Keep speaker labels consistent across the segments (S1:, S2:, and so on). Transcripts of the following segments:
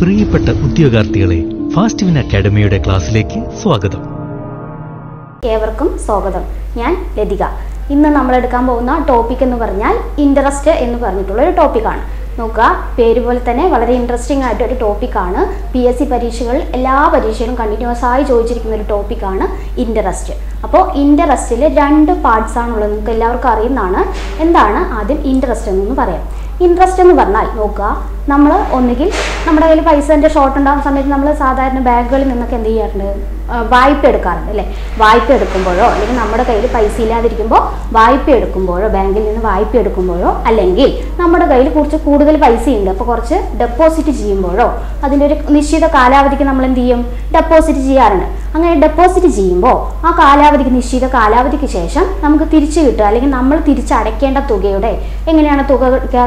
S1: പ്രിയപ്പെട്ട ഉദ്യോഗാർത്ഥികളെ fast win അക്കാഡമിയുടെ ക്ലാസ്സിലേക്ക് സ്വാഗതം.
S2: ഏവർക്കും സ്വാഗതം. ഞാൻ ലതിക. ഇന്ന് നമ്മൾ എടുക്കാൻ പോകുന്ന ടോപ്പിക് എന്ന് പറഞ്ഞാൽ ഇൻട്രസ്റ്റ് എന്ന് പറഞ്ഞിട്ടുള്ള ഒരു ടോപ്പിക്കാണ് നോക്കുക പേര് പോലെ തന്നെ വളരെ ഇൻട്രസ്റ്റിംഗ് ആയിട്ട് ഒരു ടോപ്പിക്കാണ് പി എസ് സി പരീക്ഷകളിൽ എല്ലാ പരീക്ഷകളും കണ്ടിന്യൂസ് ആയി ചോദിച്ചിരിക്കുന്ന ഒരു ടോപ്പിക്കാണ് ഇൻട്രസ്റ്റ് അപ്പോൾ ഇൻട്രസ്റ്റിൽ രണ്ട് പാർട്സ് ആണുള്ളത് നിങ്ങൾക്ക് എല്ലാവർക്കും അറിയുന്നതാണ്. എന്താണ് ആദ്യം ഇൻട്രസ്റ്റ് എന്നൊന്ന് പറയാം. ഇൻട്രസ്റ്റ് എന്ന് പറഞ്ഞാൽ നോക്കുക നമ്മൾ ഒന്നുകിൽ നമ്മുടെ കയ്യിൽ പൈസേന്റെ ഷോർട്ട് ഉണ്ടാകുന്ന സമയത്ത് നമ്മൾ സാധാരണ ബാങ്കുകളിൽ നിന്നൊക്കെ എന്ത് ചെയ്യാറുണ്ട്? വായ്പ എടുക്കാറുണ്ട് അല്ലേ? വായ്പ എടുക്കുമ്പോഴോ അല്ലെങ്കിൽ നമ്മുടെ കയ്യിൽ പൈസ ഇല്ലാതിരിക്കുമ്പോൾ വായ്പ എടുക്കുമ്പോഴോ ബാങ്കിൽ നിന്ന് വായ്പ എടുക്കുമ്പോഴോ അല്ലെങ്കിൽ നമ്മുടെ കയ്യിൽ കുറച്ച് കൂടുതൽ പൈസ ഉണ്ട് അപ്പോൾ കുറച്ച് ഡെപ്പോസിറ്റ് ചെയ്യുമ്പോഴോ അതിന്റെ ഒരു നിശ്ചിത കാലാവധിക്ക് നമ്മൾ എന്ത് ചെയ്യും? ഡെപ്പോസിറ്റ് ചെയ്യാറുണ്ട്. അങ്ങനെ ഡെപ്പോസിറ്റ് ചെയ്യുമ്പോൾ ആ കാലാവധിക്ക് നിശ്ചിത കാലാവധിക്ക് ശേഷം നമുക്ക് തിരിച്ചു കിട്ടുക. അല്ലെങ്കിൽ നമ്മൾ തിരിച്ചടയ്ക്കേണ്ട തുകയുടെ എങ്ങനെയാണ് തുക?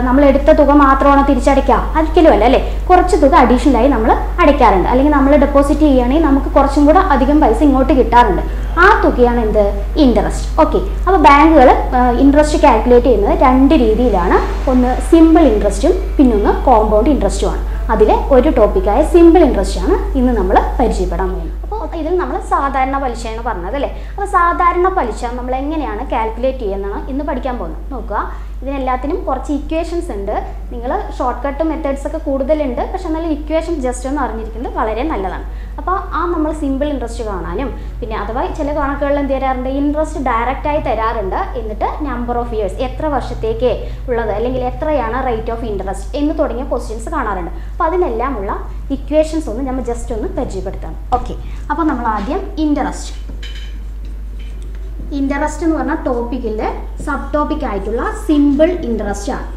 S2: നമ്മൾ എടുത്ത തുക മാത്രമാണോ തിരിച്ചടയ്ക്കുക? ഒരിക്കലും അല്ല അല്ലേ? കുറച്ച് തുക അഡീഷണലായി നമ്മൾ അടയ്ക്കാറുണ്ട്. അല്ലെങ്കിൽ നമ്മൾ ഡെപ്പോസിറ്റ് ചെയ്യുകയാണെങ്കിൽ നമുക്ക് കുറച്ചും കൂടെ അധികം പൈസ ഇങ്ങോട്ട് കിട്ടാറുണ്ട്. ആ തുകയാണ് എന്ത്? ഇൻട്രസ്റ്റ് ഓക്കെ അപ്പോൾ ബാങ്കുകൾ ഇൻട്രസ്റ്റ് കാൽക്കുലേറ്റ് ചെയ്യുന്നത് രണ്ട് രീതിയിലാണ്. ഒന്ന് സിമ്പിൾ ഇൻട്രസ്റ്റും പിന്നൊന്ന് കോമ്പൗണ്ട് ഇൻട്രസ്റ്റുമാണ് അതിലെ ഒരു ടോപ്പിക്കായ സിമ്പിൾ ഇൻട്രസ്റ്റ് ആണ് ഇന്ന് നമ്മൾ പരിചയപ്പെടാൻ പോകുന്നത്. ഇതിൽ നമ്മൾ സാധാരണ പലിശയാണ് പറഞ്ഞത് അല്ലേ? അപ്പോൾ സാധാരണ പലിശ നമ്മൾ എങ്ങനെയാണ് കാൽക്കുലേറ്റ് ചെയ്യുന്നതാണ് ഇന്ന് പഠിക്കാൻ പോകുന്നത് നോക്കുക. ഇതിനെല്ലാത്തിനും കുറച്ച് ഇക്വേഷൻസ് ഉണ്ട്. നിങ്ങൾ ഷോർട്ട് കട്ട് മെത്തേഡ്സ് ഒക്കെ കൂടുതലുണ്ട്. പക്ഷെ എന്നാലും ഇക്വേഷൻ ജസ്റ്റ് ഒന്ന് അറിഞ്ഞിരിക്കുന്നത് വളരെ നല്ലതാണ്. അപ്പോൾ ആ നമ്മൾ സിമ്പിൾ ഇൻട്രസ്റ്റ് കാണാനും പിന്നെ അഥവാ ചില കണക്കുകളിൽ എന്ത് തരാറുണ്ട്? ഇൻട്രസ്റ്റ് ഡയറക്റ്റായി തരാറുണ്ട്. എന്നിട്ട് നമ്പർ ഓഫ് ഇയേഴ്സ് എത്ര വർഷത്തേക്ക് ഉള്ളത് അല്ലെങ്കിൽ എത്രയാണ് റേറ്റ് ഓഫ് ഇൻട്രസ്റ്റ് എന്ന് തുടങ്ങിയ ക്വസ്റ്റ്യൻസ് കാണാറുണ്ട്. അപ്പോൾ അതിനെല്ലാമുള്ള ഇക്വേഷൻസ് ഒന്ന് നമ്മൾ ജസ്റ്റ് ഒന്ന് പരിചയപ്പെടുത്തണം. ഓക്കെ അപ്പോൾ നമ്മൾ ആദ്യം ഇൻട്രസ്റ്റ് ഇൻട്രസ്റ്റ് എന്ന് പറഞ്ഞ ടോപ്പിക്കിന്റെ സബ് ടോപ്പിക് ആയിട്ടുള്ള സിമ്പിൾ ഇൻട്രസ്റ്റ് ആണ്.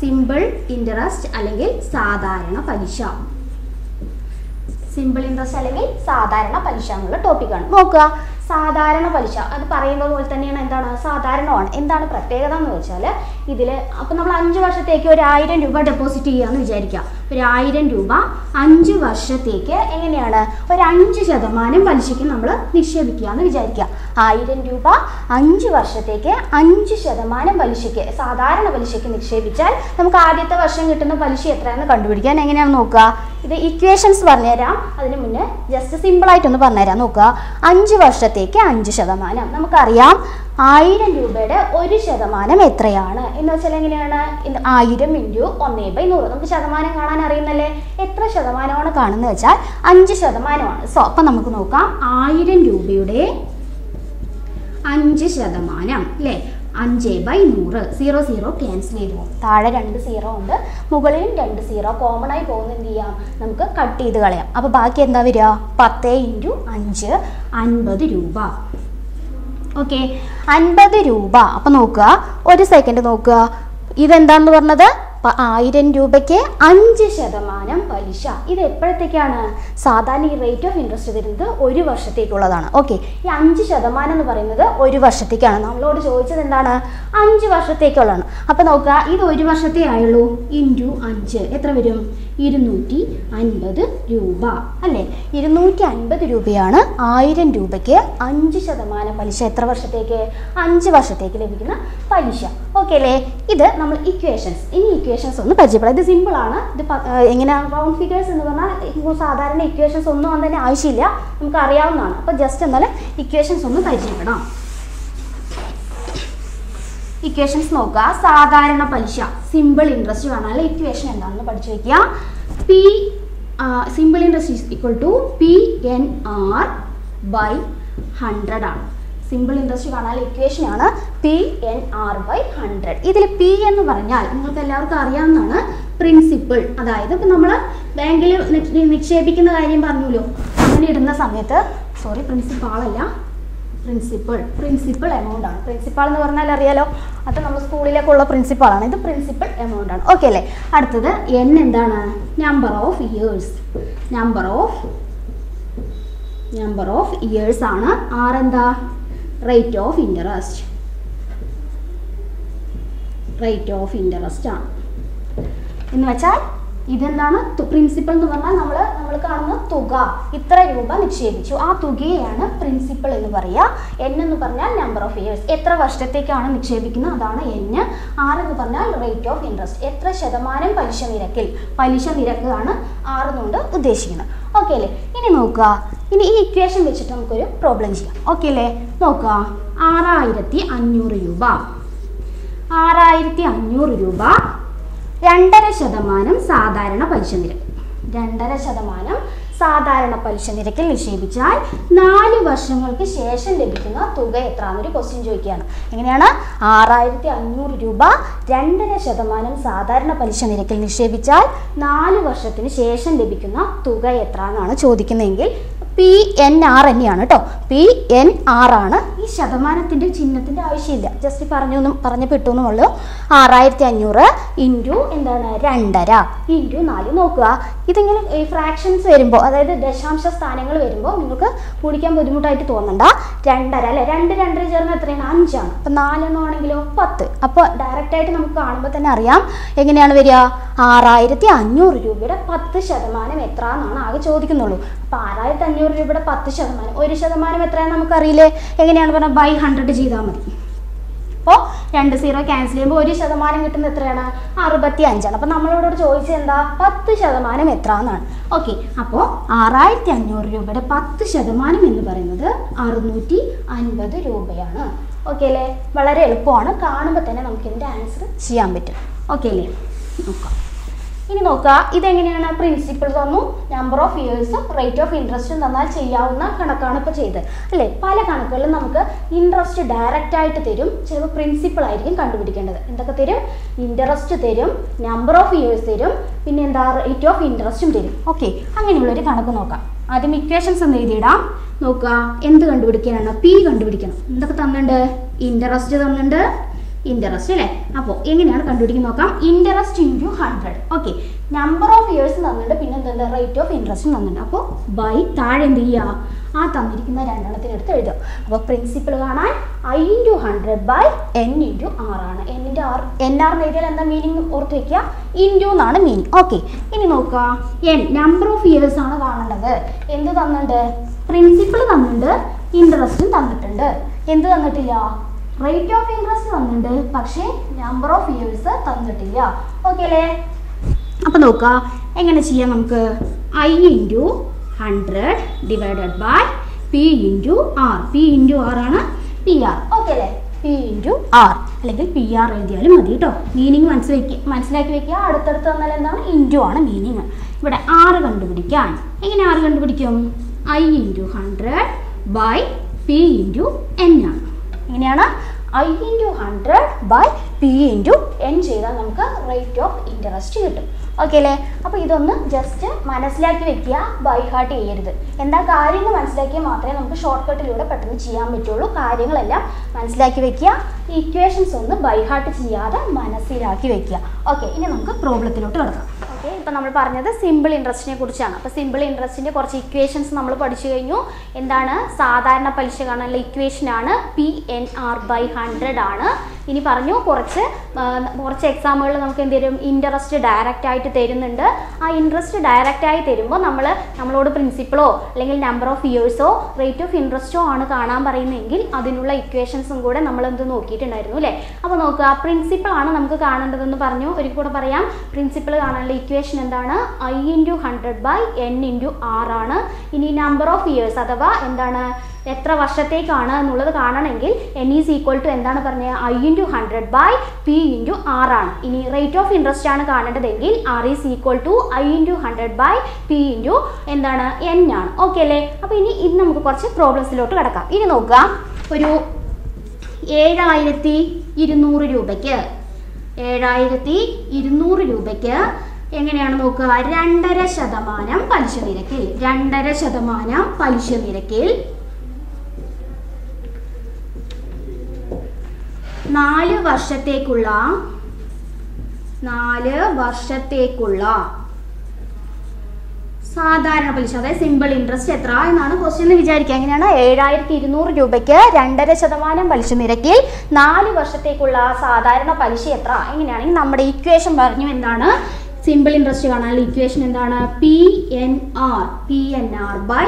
S2: സിമ്പിൾ ഇൻട്രസ്റ്റ് അല്ലെങ്കിൽ സാധാരണ പലിശ. സിമ്പിൾ ഇൻട്രസ്റ്റ് അല്ലെങ്കിൽ സാധാരണ പലിശ എന്നുള്ള ടോപ്പിക്കാണ് നോക്കുക. സാധാരണ പലിശ. അത് പറയുന്നത് പോലെ തന്നെയാണ് എന്താണ്? സാധാരണമാണ്. എന്താണ് പ്രത്യേകത എന്ന് വെച്ചാൽ ഇതിൽ അപ്പം നമ്മൾ അഞ്ച് വർഷത്തേക്ക് ഒരു ആയിരം രൂപ ഡെപ്പോസിറ്റ് ചെയ്യാമെന്ന് വിചാരിക്കുക. ഒരു ആയിരം രൂപ അഞ്ച് വർഷത്തേക്ക് എങ്ങനെയാണ്? ഒരു അഞ്ച് ശതമാനം പലിശയ്ക്ക് നമ്മൾ നിക്ഷേപിക്കുക എന്ന് വിചാരിക്കുക. ആയിരം രൂപ അഞ്ച് വർഷത്തേക്ക് അഞ്ച് ശതമാനം പലിശയ്ക്ക് സാധാരണ പലിശയ്ക്ക് നിക്ഷേപിച്ചാൽ നമുക്ക് ആദ്യത്തെ വർഷം കിട്ടുന്ന പലിശ എത്രയാണെന്ന് കണ്ടുപിടിക്കാൻ എങ്ങനെയാണ് നോക്കുക. ഇത് ഇക്വേഷൻസ് പറഞ്ഞുതരാം. അതിന് മുന്നേ ജസ്റ്റ് സിമ്പിളായിട്ടൊന്ന് പറഞ്ഞുതരാം. നോക്കുക. അഞ്ച് വർഷത്തേക്ക് അഞ്ച് ശതമാനം. നമുക്കറിയാം ആയിരം രൂപയുടെ ഒരു ശതമാനം എത്രയാണ്? എന്ന് വെച്ചാൽ എങ്ങനെയാണ്? ആയിരം ഇന്റു ഒന്നേ ബൈ നൂറ്. നമുക്ക് ശതമാനം കാണാൻ അറിയുന്നല്ലേ? എത്ര ശതമാനമാണ് കാണുന്നത് വെച്ചാൽ അഞ്ച് ശതമാനമാണ്. സോ അപ്പം നമുക്ക് നോക്കാം. ആയിരം രൂപയുടെ അഞ്ച് ശതമാനം അല്ലേ? അഞ്ച് ബൈ നൂറ്. സീറോ സീറോ ക്യാൻസൽ ചെയ്ത്. പോകും താഴെ രണ്ട് സീറോ ഉണ്ട്. മുകളിലും രണ്ട് സീറോ കോമൺ ആയി പോകുന്ന എന്ത് ചെയ്യാം? നമുക്ക് കട്ട് ചെയ്ത് കളയാം. അപ്പോൾ ബാക്കി എന്താ വരിക? പത്ത് ഇന്റു അഞ്ച് അൻപത് രൂപ. ഓക്കെ അൻപത് രൂപ. അപ്പോൾ നോക്കുക. ഒരു സെക്കൻഡ് നോക്കുക. ഇതെന്താന്ന് പറഞ്ഞത്? പ- ആയിരം രൂപയ്ക്ക് അഞ്ച് ശതമാനം പലിശ. ഇത് എപ്പോഴത്തേക്കാണ്? സാധാരണ ഈ റേറ്റ് ഓഫ് ഇൻട്രസ്റ്റ് വരുന്നത് ഒരു വർഷത്തേക്കുള്ളതാണ്. ഓക്കെ ഈ അഞ്ച് ശതമാനം എന്ന് പറയുന്നത് ഒരു വർഷത്തേക്കാണ്. നമ്മളോട് ചോദിച്ചത് എന്താണ്? അഞ്ച് വർഷത്തേക്കുള്ളതാണ്. അപ്പം നോക്കുക ഇത് ഒരു വർഷത്തേ ആയുള്ളൂ. ഇന്റു അഞ്ച്. എത്ര വരും? ഇരുന്നൂറ്റി അൻപത് രൂപ അല്ലേ? ഇരുന്നൂറ്റി അൻപത് രൂപയാണ് ആയിരം രൂപയ്ക്ക് അഞ്ച് ശതമാനം പലിശ. എത്ര വർഷത്തേക്ക്? അഞ്ച് വർഷത്തേക്ക് ലഭിക്കുന്ന പലിശ. ഓക്കെ അല്ലേ? ഇത് നമ്മൾ ഇക്വേഷൻസ് ഇനി ഇക്വേഷൻസ് ഒന്ന് പരിചയപ്പെടാം. ഇത് സിമ്പിൾ ആണ്. ഇത് എങ്ങനെയാണ്? റൗണ്ട് ഫിഗേഴ്സ് എന്ന് പറഞ്ഞാൽ സാധാരണ ഇക്വേഷൻസ് ഒന്നും തന്നെ ആവശ്യമില്ല. നമുക്ക് അറിയാവുന്നതാണ് അപ്പോൾ ജസ്റ്റ് എന്നാലും ഇക്വേഷൻസ് ഒന്ന് പരിചയപ്പെടാം. ഇക്വേഷൻസ് നോക്കുക. സാധാരണ പലിശ സിമ്പിൾ ഇൻട്രസ്റ്റ് കാണാൻ ഇക്വേഷൻ എന്താണെന്ന് പഠിച്ചു വയ്ക്കുക P simple interest is equal to P N R by hundred ആണ്. സിമ്പിൾ ഇൻട്രസ്റ്റ് കാണാൻ ഇക്വേഷൻ ആണ് P N R by hundred ഇതിൽ പി എന്ന് പറഞ്ഞാൽ നിങ്ങൾക്ക് എല്ലാവർക്കും അറിയാവുന്നതാണ് പ്രിൻസിപ്പിൾ അതായത് ഇപ്പം നമ്മൾ ബാങ്കിൽ നിക്ഷേപിക്കുന്ന കാര്യം പറഞ്ഞല്ലോ. അങ്ങനെ ഇടുന്ന സമയത്ത് സോറി പ്രിൻസിപ്പാളല്ല പ്രിൻസിപ്പിൾ പ്രിൻസിപ്പിൾ എമൗണ്ട് ആണ്. പ്രിൻസിപ്പാൾ എന്ന് പറഞ്ഞാൽ അറിയാലോ അത് നമ്മൾ സ്കൂളിലേക്കുള്ള പ്രിൻസിപ്പാളാണ് ഇത് പ്രിൻസിപ്പൾ എമൗണ്ട് ആണ്. ഓക്കെ അല്ലേ? അടുത്തത് എൻ എന്താണ്? Number of years number of number of years ആണ്. ആർ എന്താ? Rate of interest rate of interest ആണ്. എന്ന് വെച്ചാൽ ഇതെന്താണ്? പ്രിൻസിപ്പൽ എന്ന് പറഞ്ഞാൽ നമ്മൾ നമ്മൾ കാണുന്ന തുക. ഇത്ര രൂപ നിക്ഷേപിച്ചു. ആ തുകയാണ് പ്രിൻസിപ്പൽ എന്ന് പറയുക എൻ എന്ന് പറഞ്ഞാൽ നമ്പർ ഓഫ് ഇയേഴ്സ് എത്ര വർഷത്തേക്കാണ് നിക്ഷേപിക്കുന്നത്? അതാണ് എൻ ആർ എന്ന് പറഞ്ഞാൽ റേറ്റ് ഓഫ് ഇൻട്രസ്റ്റ് എത്ര ശതമാനം പലിശ നിരക്കിൽ? പലിശ നിരക്ക് ആണ് എന്നുകൊണ്ട് ഉദ്ദേശിക്കുന്നത്. ഓക്കെ അല്ലേ? ഇനി നോക്കുക. ഇനി ഈ ഇക്വേഷൻ വെച്ചിട്ട് നമുക്കൊരു പ്രോബ്ലം ചെയ്യാം. ഓക്കെ അല്ലേ? നോക്കുക. ആറായിരത്തി അഞ്ഞൂറ് രൂപ. ആറായിരത്തി അഞ്ഞൂറ് രൂപ രണ്ടര ശതമാനം സാധാരണ പലിശ നിരക്ക്. രണ്ടര ശതമാനം സാധാരണ പലിശ നിരക്കിൽ നിക്ഷേപിച്ചാൽ നാല് വർഷങ്ങൾക്ക് ശേഷം ലഭിക്കുന്ന തുക എത്രയാണെന്നൊരു ക്വസ്റ്റ്യൻ ചോദിക്കുകയാണ്. എങ്ങനെയാണ്? ആറായിരത്തി അഞ്ഞൂറ് രൂപ രണ്ടര ശതമാനം സാധാരണ പലിശ നിരക്കിൽ നിക്ഷേപിച്ചാൽ നാല് വർഷത്തിന് ശേഷം ലഭിക്കുന്ന തുക എത്ര എന്നാണ് ചോദിക്കുന്നതെങ്കിൽ പി എൻ ആർ തന്നെയാണ് കേട്ടോ പി എൻ ആർ ആണ് ശതമാനത്തിന്റെ ചിഹ്നത്തിന്റെ ആവശ്യമില്ല. ജസ്റ്റ് പറഞ്ഞു എന്നും പറഞ്ഞു പെട്ടു ആറായിരത്തി അഞ്ഞൂറ് ഇന്റു എന്താണ്? രണ്ടര. ഇന്റു നാല് നോക്കുക. ഇതിങ്ങനെ ഫ്രാക്ഷൻസ് വരുമ്പോൾ അതായത് ദശാംശ സ്ഥാനങ്ങൾ വരുമ്പോൾ നിങ്ങൾക്ക് കുടിക്കാൻ ബുദ്ധിമുട്ടായിട്ട് തോന്നണ്ട. രണ്ടര അല്ലെ? രണ്ട് രണ്ടര ചേർന്ന് എത്രയാണ്? അഞ്ചാണ്. അപ്പം നാലെണ്ണം ആണെങ്കിലോ? പത്ത്. അപ്പോൾ ഡയറക്റ്റായിട്ട് നമുക്ക് കാണുമ്പോൾ തന്നെ അറിയാം. എങ്ങനെയാണ് വരിക? ആറായിരത്തി അഞ്ഞൂറ് രൂപയുടെ പത്ത് ശതമാനം എത്ര എന്നാണ് ആകെ ചോദിക്കുന്നുള്ളൂ. അപ്പോൾ ആറായിരത്തി അഞ്ഞൂറ് രൂപയുടെ പത്ത് ശതമാനം. ഒരു ശതമാനം എത്രയാണെന്ന് നമുക്കറിയില്ലേ? എങ്ങനെയാണ് പറഞ്ഞാൽ ബൈ ഹൺഡ്രഡ് ചെയ്താൽ മതി. അപ്പോൾ രണ്ട് സീറോ ക്യാൻസൽ ചെയ്യുമ്പോൾ ഒരു ശതമാനം കിട്ടുന്നത് എത്രയാണ്? അറുപത്തി അഞ്ചാണ് അപ്പോൾ നമ്മളോട് ചോദിച്ചത് എന്താ? പത്ത് ശതമാനം എത്ര എന്നാണ് ഓക്കെ അപ്പോൾ ആറായിരത്തി അഞ്ഞൂറ് രൂപയുടെ പത്ത് ശതമാനം എന്ന് പറയുന്നത് അറുന്നൂറ്റി അൻപത് രൂപയാണ്. ഓക്കെ അല്ലേ? വളരെ എളുപ്പമാണ്. കാണുമ്പോൾ തന്നെ നമുക്ക് ഇതിന്റെ ആൻസർ ചെയ്യാൻ പറ്റും. ഓക്കെ അല്ലേ? നോക്കാം. ഇനി നോക്കുക ഇതെങ്ങനെയാണ് പ്രിൻസിപ്പിൾ തന്നു? നമ്പർ ഓഫ് ഇയേഴ്സും റേറ്റ് ഓഫ് ഇൻട്രസ്റ്റും തന്നാൽ ചെയ്യാവുന്ന കണക്കാണ് ഇപ്പോൾ ചെയ്ത് അല്ലേ? പല കണക്കുകളിലും നമുക്ക് ഇൻട്രസ്റ്റ് ഡയറക്റ്റ് ആയിട്ട് തരും ചിലപ്പോൾ പ്രിൻസിപ്പിൾ ആയിരിക്കും കണ്ടുപിടിക്കേണ്ടത്. എന്തൊക്കെ തരും? ഇൻട്രസ്റ്റ് തരും നമ്പർ ഓഫ് ഇയേഴ്സ് തരും പിന്നെ എന്താ റേറ്റ് ഓഫ് ഇൻട്രസ്റ്റും തരും. ഓക്കെ അങ്ങനെയുള്ളൊരു കണക്ക് നോക്കാം. ആദ്യം ഇക്വേഷൻസ് ഒന്ന് എഴുതിയിടാം. നോക്കുക എന്ത് കണ്ടുപിടിക്കാനാണ്? പി കണ്ടുപിടിക്കണം. എന്തൊക്കെ തന്നിട്ടുണ്ട്? ഇൻട്രസ്റ്റ് തന്നിട്ടുണ്ട്. ഇൻട്രസ്റ്റ് അല്ലേ? അപ്പോൾ എങ്ങനെയാണ് കണ്ടുപിടിക്കുന്നത് നോക്കാം? Interest into hundred okay number of years തന്നിട്ടുണ്ട് പിന്നെ എന്തുണ്ട് റേറ്റ് ഓഫ് ഇൻട്രസ്റ്റും തന്നിട്ടുണ്ട്. അപ്പോൾ ബൈ താഴെ എന്ത് ചെയ്യുക ആ തന്നിരിക്കുന്ന രണ്ടെണ്ണത്തിനെടുത്ത് എഴുതാം. അപ്പോൾ പ്രിൻസിപ്പിൾ കാണാൻ I into hundred by N into R ആണ്. എന്നിന്റെ ആർ എൻ ആർ എന്ന് എഴുതിയാൽ എന്താ മീനിങ് ഓർത്ത് വയ്ക്കുക ഇന്റു എന്നാണ് മീനിങ് ഓക്കെ ഇനി നോക്കുക. എൻ നമ്പർ ഓഫ് ഇയേഴ്സ് ആണ് കാണേണ്ടത്. എന്ത് തന്നിട്ടുണ്ട്? പ്രിൻസിപ്പിൾ തന്നിട്ടുണ്ട്. ഇൻട്രസ്റ്റും തന്നിട്ടുണ്ട്. എന്ത് തന്നിട്ടില്ല? റേറ്റ് ഓഫ് ഇൻട്രസ്റ്റ് തന്നിട്ടുണ്ട് പക്ഷേ നമ്പർ ഓഫ് ഇയേഴ്സ് തന്നിട്ടില്ല. ഓക്കെ അല്ലേ? അപ്പോൾ നോക്കുക എങ്ങനെ ചെയ്യാം നമുക്ക്? I into hundred divided by P into R P into R ആണ് പി ആർ ഓക്കെ അല്ലേ? പി ഇന്റു ആർ അല്ലെങ്കിൽ പി ആർ എഴുതിയാലും മതി കേട്ടോ മീനിങ് മനസ്സിലാക്കി മനസ്സിലാക്കി വെക്കുക അടുത്തടുത്ത് തന്നാൽ എന്താണ്? ഇന്റു ആണ് മീനിങ് ഇവിടെ ആറ് കണ്ടുപിടിക്കാൻ. എങ്ങനെ ആറ് കണ്ടുപിടിക്കും? I into hundred by P into N ആണ്. എങ്ങനെയാണ്? I into hundred by P into N ചെയ്താൽ നമുക്ക് റേറ്റ് ഓഫ് ഇൻട്രസ്റ്റ് കിട്ടും. ഓക്കെ അല്ലേ? അപ്പോൾ ഇതൊന്ന് ജസ്റ്റ് മനസ്സിലാക്കി വെക്കുക ബൈ ഹാർട്ട് ചെയ്യരുത്. എന്താ കാര്യങ്ങൾ മനസ്സിലാക്കിയാൽ മാത്രമേ നമുക്ക് ഷോർട്ട് കട്ടിലൂടെ പെട്ടെന്ന് ചെയ്യാൻ പറ്റുള്ളൂ. കാര്യങ്ങളെല്ലാം മനസ്സിലാക്കി വെക്കുക ഇക്വേഷൻസ് ഒന്ന് ബൈ ഹാർട്ട് ചെയ്യാതെ മനസ്സിലാക്കി വെക്കുക. ഓക്കെ ഇനി നമുക്ക് പ്രോബ്ലത്തിലോട്ട് കിടക്കാം. ഓക്കെ ഇപ്പം നമ്മൾ പറഞ്ഞത് സിമ്പിൾ ഇൻട്രസ്റ്റിനെ കുറിച്ചാണ്. അപ്പോൾ സിമ്പിൾ ഇൻട്രസ്റ്റിന്റെ കുറച്ച് ഇക്വേഷൻസ് നമ്മൾ പഠിച്ചു കഴിഞ്ഞു. എന്താണ്? സാധാരണ പലിശ കാണാനുള്ള ഇക്വേഷനാണ് P N R by hundred ആണ്. ഇനി പറഞ്ഞു കുറച്ച് കുറച്ച് എക്സാമുകളിൽ നമുക്ക് എന്ത് തരും? ഇൻട്രസ്റ്റ് ഡയറക്റ്റ് ആയിട്ട് തരുന്നുണ്ട്. ആ ഇൻട്രസ്റ്റ് ഡയറക്റ്റ് ആയി തരുമ്പോൾ നമ്മൾ നമ്മളോട് പ്രിൻസിപ്പിളോ അല്ലെങ്കിൽ നമ്പർ ഓഫ് ഇയേഴ്സോ റേറ്റ് ഓഫ് ഇൻട്രസ്റ്റോ ആണ് കാണാൻ പറയുന്നതെങ്കിൽ അതിനുള്ള ഇക്വേഷൻസും കൂടെ നമ്മൾ എന്ത് നോക്കിയിട്ടുണ്ടായിരുന്നു അല്ലേ? അപ്പോൾ നോക്കുക പ്രിൻസിപ്പിൾ ആണ് നമുക്ക് കാണേണ്ടതെന്ന് പറഞ്ഞു. ഒരു കൂടെ പറയാം. പ്രിൻസിപ്പിൾ കാണാനുള്ള ഇക്വേഷൻ എന്താണ്? I into hundred by N into R ആണ്. ഇനി നമ്പർ ഓഫ് ഇയേഴ്സ് അഥവാ എന്താണ്? എത്ര വർഷത്തേക്കാണ് എന്നുള്ളത് കാണണമെങ്കിൽ എൻ ഈസ് ഈക്വൽ ടു എന്താണ് പറഞ്ഞത് I into hundred by P into R ആണ്. ഇനി റേറ്റ് ഓഫ് ഇൻട്രസ്റ്റ് ആണ് കാണേണ്ടതെങ്കിൽ R is equal to I into hundred by P into എന്താണ്? എൻ ആണ്. ഓക്കെ അല്ലേ? അപ്പോൾ ഇനി ഇന്ന് നമുക്ക് കുറച്ച് പ്രോബ്ലംസിലോട്ട് കിടക്കാം. ഇനി നോക്കുക. ഒരു ഏഴായിരത്തി ഇരുന്നൂറ് രൂപയ്ക്ക് ഏഴായിരത്തി ഇരുന്നൂറ് രൂപയ്ക്ക് എങ്ങനെയാണ് നോക്കുക? രണ്ടര ശതമാനം പലിശ നിരക്കിൽ. രണ്ടര ശതമാനം പലിശ നിരക്കിൽ. നാല് വർഷത്തേക്കുള്ള നാല് വർഷത്തേക്കുള്ള സാധാരണ പലിശ അതായത് സിമ്പിൾ ഇൻട്രസ്റ്റ് എത്ര എന്നാണ് ക്വസ്റ്റ്യൻ എന്ന് വിചാരിക്കുക. എങ്ങനെയാണ്? ഏഴായിരത്തി ഇരുന്നൂറ് രൂപയ്ക്ക് രണ്ടര ശതമാനം പലിശ നിരക്കിൽ നാല് വർഷത്തേക്കുള്ള സാധാരണ പലിശ എത്ര? എങ്ങനെയാണെങ്കിൽ നമ്മുടെ ഇക്വേഷൻ പറഞ്ഞു എന്താണ്? സിമ്പിൾ ഇൻട്രസ്റ്റ് കാണാനുള്ള ഇക്വേഷൻ എന്താണ്? P N R P N R by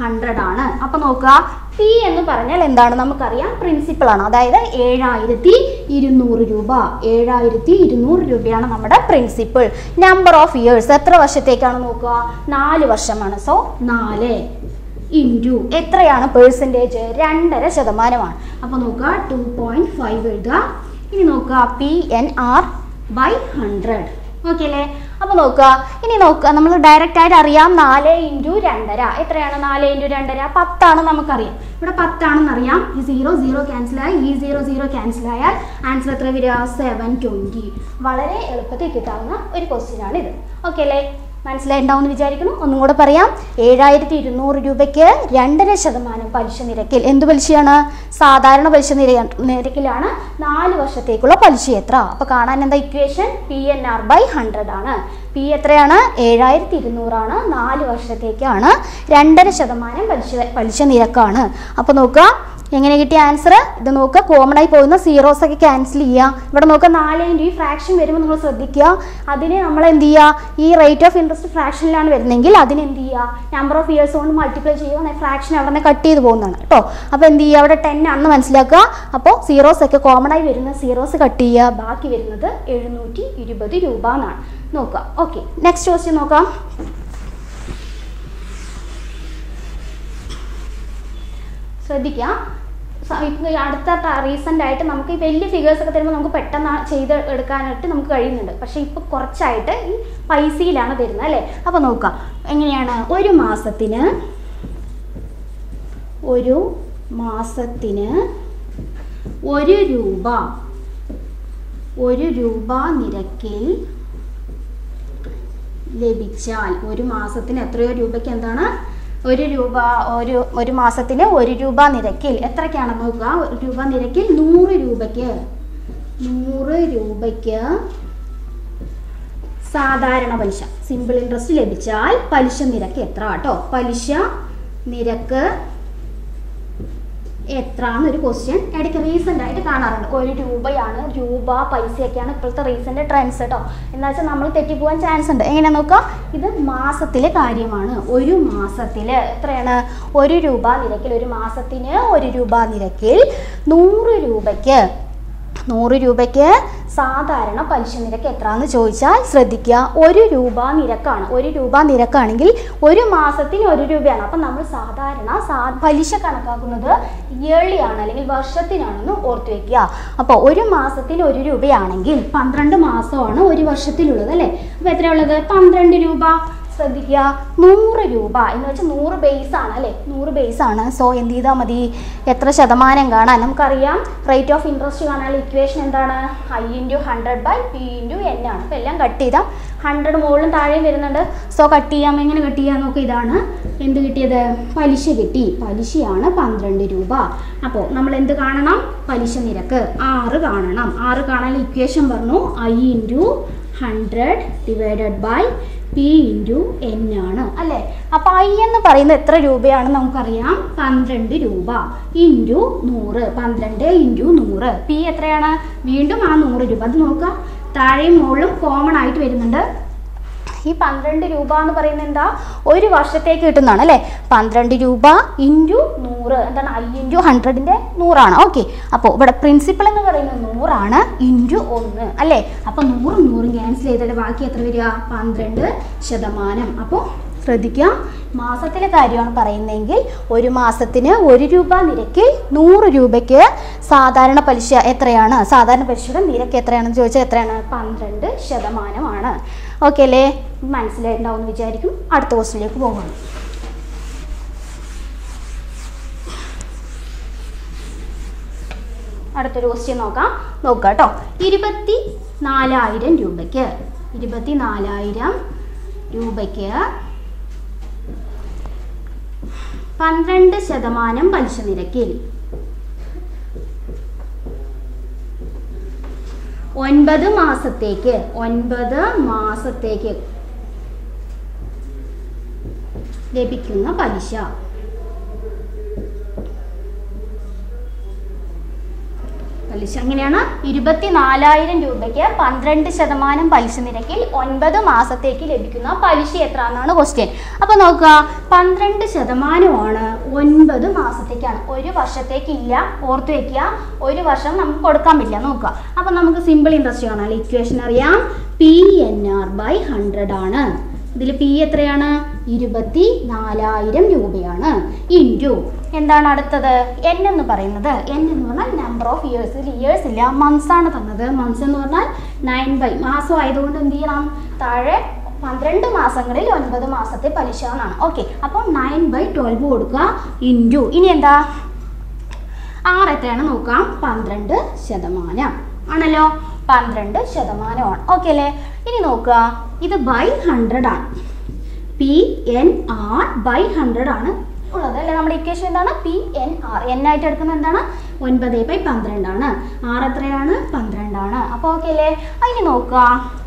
S2: hundred ആണ്. അപ്പൊ നോക്കുക പി എന്ന് പറഞ്ഞാൽ എന്താണ്? നമുക്കറിയാം പ്രിൻസിപ്പിൾ ആണ്. അതായത് ഏഴായിരത്തി ഇരുന്നൂറ് രൂപ. ഏഴായിരത്തി ഇരുന്നൂറ് രൂപയാണ് നമ്മുടെ പ്രിൻസിപ്പിൾ നമ്പർ ഓഫ് ഇയേഴ്സ് എത്ര വർഷത്തേക്കാണ് നോക്കുക? നാല് വർഷമാണ്. സോ നാല് ഇന്റു എത്രയാണ്? പേഴ്സന്റേജ് രണ്ടര ശതമാനമാണ്. അപ്പോൾ നോക്കുക ടു പോയിന്റ് ഫൈവ് എഴുതുക. ഇനി നോക്കുക P N R by hundred okay അല്ലേ അപ്പോൾ നോക്കുക. ഇനി നോക്കുക. നമ്മൾ ഡയറക്റ്റ് ആയിട്ട് അറിയാം നാല് ഇന്റു രണ്ടര. എത്രയാണ് നാല് ഇന്റു രണ്ടര? പത്താണ് നമുക്കറിയാം. ഇവിടെ പത്താണെന്ന് അറിയാം. ഈ സീറോ സീറോ ക്യാൻസലായി ഈ സീറോ സീറോ ക്യാൻസലായാൽ ആൻസർ എത്ര വരിക? സെവൻ ട്വന്റി വളരെ എളുപ്പത്തിൽ കിട്ടാവുന്ന ഒരു ക്വസ്റ്റ്യൻ ആണ് ഇത് ഓക്കെ അല്ലേ? മനസ്സിലായിട്ടുണ്ടാവും വിചാരിക്കുന്നു. ഒന്നും കൂടെ പറയാം. ഏഴായിരത്തി ഇരുന്നൂറ് രൂപയ്ക്ക് രണ്ടര ശതമാനം പലിശ നിരക്കിൽ. എന്ത് പലിശയാണ്? സാധാരണ പലിശ നിര നിരക്കിലാണ് നാല് വർഷത്തേക്കുള്ള പലിശ എത്ര അപ്പോൾ കാണാൻ എന്താ equation P N R by hundred ആണ്. പി എത്രയാണ്? ഏഴായിരത്തി ഇരുന്നൂറാണ് നാല് വർഷത്തേക്കാണ് രണ്ടര ശതമാനം പലിശ പലിശ നിരക്കാണ്. അപ്പോൾ നോക്കുക. എങ്ങനെ കിട്ടിയ ആൻസർ ഇത് നോക്കുക കോമൺ ആയി പോകുന്ന. സീറോസ് ഒക്കെ ക്യാൻസൽ ചെയ്യുക. ഇവിടെ നോക്കുക നാല് ഇന്റു ഈ ഫ്രാക്ഷൻ വരുമ്പോൾ നിങ്ങൾ ശ്രദ്ധിക്കുക. അതിന് നമ്മൾ എന്ത് ചെയ്യുക? ഈ റേറ്റ് ഓഫ് ഇൻട്രസ്റ്റ് ഫ്രാക്ഷനിലാണ് വരുന്നതെങ്കിൽ അതിന് എന്ത് ചെയ്യുക? നമ്പർ ഓഫ് ഇയേഴ്സ് കൊണ്ട് മൾട്ടിപ്ലൈ ചെയ്യുക. ഫ്രാക്ഷൻ അവിടെ നിന്ന് കട്ട് ചെയ്ത് പോകുന്നതാണ് കേട്ടോ. അപ്പോൾ എന്ത് ചെയ്യുക? അവിടെ ടെൻ ആണെന്ന് മനസ്സിലാക്കുക. അപ്പോൾ സീറോസ് ഒക്കെ കോമൺ ആയി വരുന്ന സീറോസ് കട്ട് ചെയ്യുക. ബാക്കി വരുന്നത് എഴുന്നൂറ്റി രൂപ എന്നാണ്. നോക്കുക. ഓക്കെ നെക്സ്റ്റ് ക്വസ്റ്റ്യൻ നോക്കാം. ശ്രദ്ധിക്കുക. അടുത്ത റീസെന്റ് ആയിട്ട് നമുക്ക് ഈ വലിയ ഫിഗേഴ്സ് ഒക്കെ തരുമ്പോൾ നമുക്ക് പെട്ടെന്ന് ചെയ്ത് എടുക്കാനായിട്ട് നമുക്ക് കഴിയുന്നുണ്ട്. പക്ഷേ ഇപ്പോൾ കുറച്ചായിട്ട് ഈ പൈസയിലാണ് തരുന്നത് അല്ലേ? അപ്പോൾ നോക്കുക. എങ്ങനെയാണ്? ഒരു മാസത്തിന് ഒരു മാസത്തിന് ഒരു രൂപ ഒരു രൂപ നിരക്കിൽ ലഭിച്ചാൽ ഒരു മാസത്തിന് എത്രയോ രൂപയ്ക്ക് എന്താണ്? ഒരു രൂപ ഒരു ഒരു മാസത്തിൽ ഒരു രൂപ നിരക്കിൽ എത്രയ്ക്കാണ് നോക്കുക? ഒരു രൂപ നിരക്കിൽ നൂറ് രൂപയ്ക്ക് നൂറ് രൂപയ്ക്ക് സാധാരണ പലിശ. സിമ്പിൾ ഇൻട്രസ്റ്റ് ലഭിച്ചാൽ പലിശ നിരക്ക് എത്ര കേട്ടോ പലിശ നിരക്ക് എത്ര എന്നൊരു ക്വസ്റ്റ്യൻ ഇടയ്ക്ക് റീസെന്റ് ആയിട്ട് കാണാറുണ്ട്. ഒരു രൂപയാണ് രൂപ പൈസയൊക്കെയാണ് ഇപ്പോഴത്തെ റീസെന്റ് ട്രെൻഡ്സ് കേട്ടോ എന്താ വെച്ചാൽ നമ്മൾ തെറ്റിപ്പോകാൻ ചാൻസ് ഉണ്ട്. എങ്ങനെ നോക്കാം? ഇത് മാസത്തിലെ കാര്യമാണ്. ഒരു മാസത്തിൽ എത്രയാണ്? ഒരു രൂപ നിരക്കിൽ ഒരു മാസത്തിന് ഒരു രൂപ നിരക്കിൽ നൂറ് രൂപയ്ക്ക് നൂറ് രൂപയ്ക്ക് സാധാരണ പലിശ നിരക്ക് എത്രയാണെന്ന് ചോദിച്ചാൽ ശ്രദ്ധിക്കുക ഒരു രൂപ നിരക്കാണ്. ഒരു രൂപ നിരക്കാണെങ്കിൽ ഒരു മാസത്തിന് ഒരു രൂപയാണ്. അപ്പം നമ്മൾ സാധാരണ സാ പലിശ കണക്കാക്കുന്നത് ഇയർലി ആണ് അല്ലെങ്കിൽ വർഷത്തിനാണെന്ന് ഓർത്തു വയ്ക്കുക അപ്പോൾ ഒരു മാസത്തിൽ ഒരു രൂപയാണെങ്കിൽ പന്ത്രണ്ട് മാസമാണ് ഒരു വർഷത്തിലുള്ളത് അല്ലേ? അപ്പോൾ എത്രയുള്ളത് പന്ത്രണ്ട് രൂപ. ശ്രദ്ധിക്കുക. നൂറ് രൂപ. എന്ന് വെച്ചാൽ നൂറ് ബേസ് ആണ് അല്ലേ? നൂറ് ബേസ് ആണ്. സോ എന്ത് ചെയ്താൽ മതി? എത്ര ശതമാനം കാണാൻ നമുക്കറിയാം. റേറ്റ് ഓഫ് ഇൻട്രസ്റ്റ് കാണാനുള്ള ഇക്വേഷൻ എന്താണ്? I into hundred by P into N ആണ്. അപ്പോൾ എല്ലാം കട്ട് ചെയ്താൽ ഹൺഡ്രഡ് മുകളിലും താഴെയും വരുന്നുണ്ട്. സോ കട്ട് ചെയ്യാം. എങ്ങനെ കട്ട് ചെയ്യാം? നോക്കുക ഇതാണ്. എന്ത് കിട്ടിയത്? പലിശ കിട്ടി. പലിശയാണ് പന്ത്രണ്ട് രൂപ. അപ്പോൾ നമ്മൾ എന്ത് കാണണം? പലിശ നിരക്ക്. ആറ് കാണണം. ആറ് കാണാനുള്ള ഇക്വേഷൻ പറഞ്ഞു. I into hundred divided by P into N ആണ്. അല്ലേ? അപ്പോൾ ഐ എന്ന് പറയുന്നത് എത്ര രൂപയാണെന്ന് നമുക്കറിയാം? പന്ത്രണ്ട് രൂപ. ഇന്റു നൂറ്. പന്ത്രണ്ട് ഇന്റു നൂറ്. പി എത്രയാണ്? വീണ്ടും ആ നൂറ് രൂപ. അത് നോക്കുക. താഴെയും മുകളിലും കോമൺ ആയിട്ട് വരുന്നുണ്ട്. ഈ പന്ത്രണ്ട് രൂപ എന്ന് പറയുന്നത് എന്താ? ഒരു വർഷത്തേക്ക് കിട്ടുന്നതാണ് അല്ലേ? പന്ത്രണ്ട് രൂപ ഇന്റു നൂറ്. എന്താണ്? ഐ ഇന്റു ഹൺഡ്രഡിന്റെ നൂറാണ്. ഓക്കെ അപ്പോൾ ഇവിടെ പ്രിൻസിപ്പൾ എന്ന് പറയുന്നത് നൂറാണ് ഇന്റു ഒന്ന്. അല്ലേ? അപ്പോൾ നൂറും നൂറും ക്യാൻസൽ ചെയ്താൽ ബാക്കി എത്ര വരിക? പന്ത്രണ്ട് ശതമാനം. അപ്പോൾ ശ്രദ്ധിക്കാം മാസത്തിലെ കാര്യമാണ് പറയുന്നതെങ്കിൽ ഒരു മാസത്തിന് ഒരു രൂപ നിരക്കിൽ നൂറ് രൂപയ്ക്ക് സാധാരണ പലിശ എത്രയാണ്? സാധാരണ പലിശയുടെ നിരക്ക് എത്രയാണെന്ന് ചോദിച്ചാൽ എത്രയാണ്? പന്ത്രണ്ട് ശതമാനമാണ്. ഓക്കെ അല്ലേ? മനസ്സിലായിട്ടുണ്ടാവും എന്ന് വിചാരിക്കും. അടുത്ത ക്വസ്റ്റിലേക്ക് പോകണം അടുത്തൊരു ക്വസ്റ്റ്യൻ നോക്കാം. നോക്കാം കേട്ടോ ഇരുപത്തി നാലായിരം രൂപയ്ക്ക്. ഇരുപത്തി നാലായിരം രൂപയ്ക്ക് പന്ത്രണ്ട് ശതമാനം പലിശ നിരക്കിൽ ഒൻപത് മാസത്തേക്ക് ഒൻപത് മാസത്തേക്ക് ലഭിക്കുന്ന പലിശ. പലിശ എങ്ങനെയാണ്? ഇരുപത്തി നാലായിരം രൂപയ്ക്ക് പന്ത്രണ്ട് ശതമാനം പലിശ നിരക്കിൽ ഒൻപത് മാസത്തേക്ക് ലഭിക്കുന്ന പലിശ എത്ര എന്നാണ് ക്വസ്റ്റ്യൻ അപ്പോൾ നോക്കുക പന്ത്രണ്ട് ശതമാനമാണ് ഒൻപത് മാസത്തേക്കാണ്. ഒരു വർഷത്തേക്കില്ല ഓർത്ത് വെക്കുക ഒരു വർഷം നമുക്ക് കൊടുക്കാൻ പറ്റില്ല. നോക്കുക. അപ്പോൾ നമുക്ക് സിമ്പിൾ ഇൻട്രസ്റ്റ് കാണാം. ഇക്വേഷൻ അറിയാം. P N R by hundred ആണ്. ഇതിൽ പി എത്രയാണ്? ഇരുപത്തി നാലായിരം രൂപയാണ്. ഇന്റു എന്താണ് അടുത്തത്? എൻ എന്ന് പറയുന്നത്. എൻ എന്ന് പറഞ്ഞാൽ നമ്പർ ഓഫ് ഇയേഴ്സ് ഇയേഴ്സ് ഇല്ല മന്ത്സ് ആണ് തന്നത്. മന്ത്സ് എന്ന് പറഞ്ഞാൽ നയൻ ബൈ മാസം ആയതുകൊണ്ട് എന്ത് ചെയ്യണം? താഴെ പന്ത്രണ്ട് മാസങ്ങളിൽ ഒൻപത് മാസത്തെ പലിശ എന്നാണ്. ഓക്കെ അപ്പോൾ നയൻ ബൈ ട്വൽവ് കൊടുക്കുക ഇന്റു ഇനി എന്താ? ആറ് എത്രയാണ് നോക്കാം? പന്ത്രണ്ട് ശതമാനം. ആണല്ലോ? പന്ത്രണ്ട് ശതമാനമാണ്. ഓക്കെ അല്ലേ? ഇനി നോക്കുക. ഇത് ബൈ ഹൺഡ്രഡ് ആണ്. P N R by hundred ആണ്. ഉള്ളത് അല്ലെ? നമ്മുടെ ഇക്വേഷൻ എന്താണ്? പി എൻ ആർ എൻ ആയിട്ട് എടുക്കുന്നത് എന്താണ്? ഒൻപത് ബൈ പന്ത്രണ്ടാണ് ആർ എത്രയാണ്? പന്ത്രണ്ടാണ് അപ്പോൾ ഓക്കെ അല്ലേ? ഇനി നോക്കുക.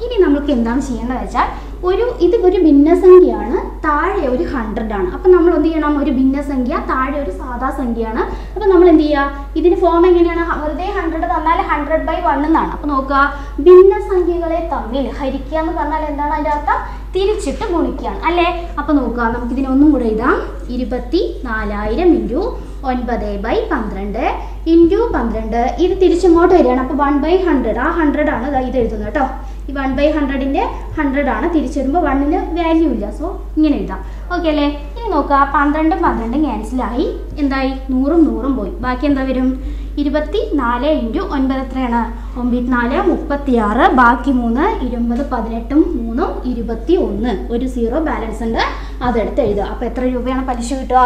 S2: ഇനി നമുക്ക് എന്താണ് ചെയ്യേണ്ടത് വെച്ചാൽ ഒരു ഇത് ഒരു ഭിന്നസംഖ്യയാണ് താഴെ ഒരു ഹൺഡ്രഡ് ആണ്. അപ്പം നമ്മൾ എന്ത് ചെയ്യണം? ഒരു ഭിന്നസംഖ്യ താഴെ ഒരു സാധാ സംഖ്യയാണ്. അപ്പം നമ്മൾ എന്ത് ചെയ്യുക ഇതിന് ഫോം എങ്ങനെയാണ്? വെറുതെ ഹൺഡ്രഡ് തന്നാൽ ഹൺഡ്രഡ് ബൈ വൺ എന്നാണ്. അപ്പം നോക്കുക. ഭിന്നസംഖ്യകളെ തമ്മിൽ ഹരിക്കുക എന്ന് പറഞ്ഞാൽ എന്താണ് അതിന്റെ അർത്ഥം? തിരിച്ചിട്ട് ഗുണിക്കുകയാണ്. അല്ലേ? അപ്പം നോക്കുക. നമുക്കിതിനെ ഒന്നും കൂടെ എഴുതാം. ഇരുപത്തി നാലായിരം ഇന്റു ഒൻപത് ബൈ പന്ത്രണ്ട് ഇന്റു പന്ത്രണ്ട്. ഇത് തിരിച്ചിങ്ങോട്ട് വരികയാണ്. അപ്പോൾ വൺ ബൈ ഹൺഡ്രഡ് ആ ഹൺഡ്രഡ് ആണ് ഇത് എഴുതുന്നത് കേട്ടോ. ഈ വൺ ബൈ ഹൺഡ്രഡിന്റെ ഹൺഡ്രഡ് ആണ്. തിരിച്ചു വരുമ്പോൾ വണ്ണിന് വാല്യൂ ഇല്ല. സോ ഇങ്ങനെ എഴുതാം. ഓക്കെ അല്ലേ? ഇനി നോക്കുക പന്ത്രണ്ടും പന്ത്രണ്ടും ക്യാൻസലായി എന്തായി? നൂറും നൂറും പോയി. ബാക്കി എന്താ വരും? ഇരുപത്തി നാല് ഇന്റു ഒൻപത് എത്രയാണ്? ഒമ്പത് നാല് മുപ്പത്തി ആറ് ബാക്കി മൂന്ന് ഇരുപത് പതിനെട്ടും മൂന്നും ഇരുപത്തി ഒന്ന് ഒരു സീറോ ബാലൻസ് ഉണ്ട്. അതെടുത്ത് എഴുതുക. അപ്പോൾ എത്ര രൂപയാണ് പലിശ കിട്ടുക?